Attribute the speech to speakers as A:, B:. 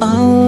A: Oh